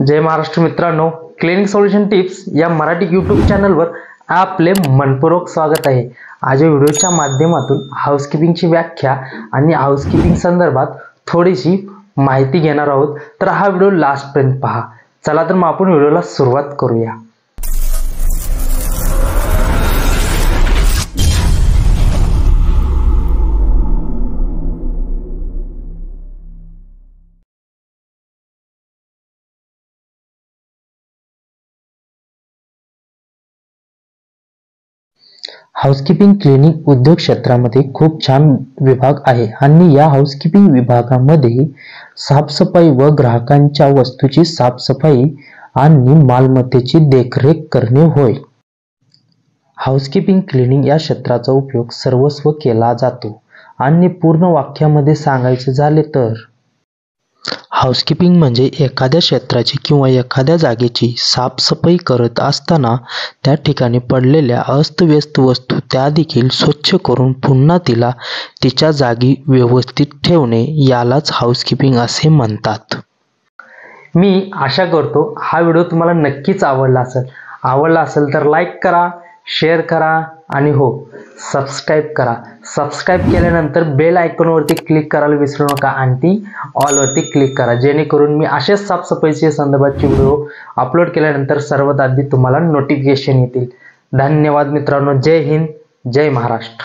जय महाराष्ट्र मित्रांनो clinic solution tips या Marathi YouTube चॅनलवर आपले मनपूर्वक स्वागत आहे. आज या व्हिडिओच्या माध्यमातून हाऊसकीपिंगची व्याख्या आणि हाऊसकीपिंग संदर्भात थोडीशी माहिती घेणार आहोत. तर हा व्हिडिओ लास्टपर्यंत पहा. चला तर मग आपण व्हिडिओला सुरुवात करूया. हाऊसकीपिंग क्लिनिक उद्योग क्षेत्रामध्ये खूप छान विभाग आहे. आणि या हाऊसकीपिंग विभागामध्ये साफसफाई व ग्राहकांच्या वस्तूची साफसफाई आणि मालमत्तेची देखरेख करणे होय. हाऊसकीपिंग क्लिनिंग या क्षेत्राचा उपयोग सर्वस्व केला जातो. आणि पूर्ण वाक्यामध्ये सांगायचे झाले तर हाऊसकीपिंग म्हणजे एखाद्या क्षेत्राची किंवा एखाद्या जागेची साफसफाई करत असताना त्या ठिकाणी पडलेल्या अस्तव्यस्त वस्तू त्या देखील स्वच्छ करून पुन्हा तिला तिच्या जागी व्यवस्थित ठेवणे यालाच हाऊसकीपिंग असे म्हणतात. मी आशा करतो हा व्हिडिओ तुम्हाला नक्कीच आवडला असेल. आवडला असेल तर लाईक करा शेअर करा आणि हो सबस्क्राईब करा. सबस्क्राईब केल्यानंतर बेल आयकॉनवरती क्लिक करायला विसरू नका आणि ती ऑलवरती क्लिक करा. जेणेकरून मी असेच साफसफाईचे संदर्भातचे व्हिडिओ अपलोड केल्यानंतर सर्वात आधी तुम्हाला नोटिफिकेशन येतील. धन्यवाद मित्रांनो. जय हिंद. जय महाराष्ट्र.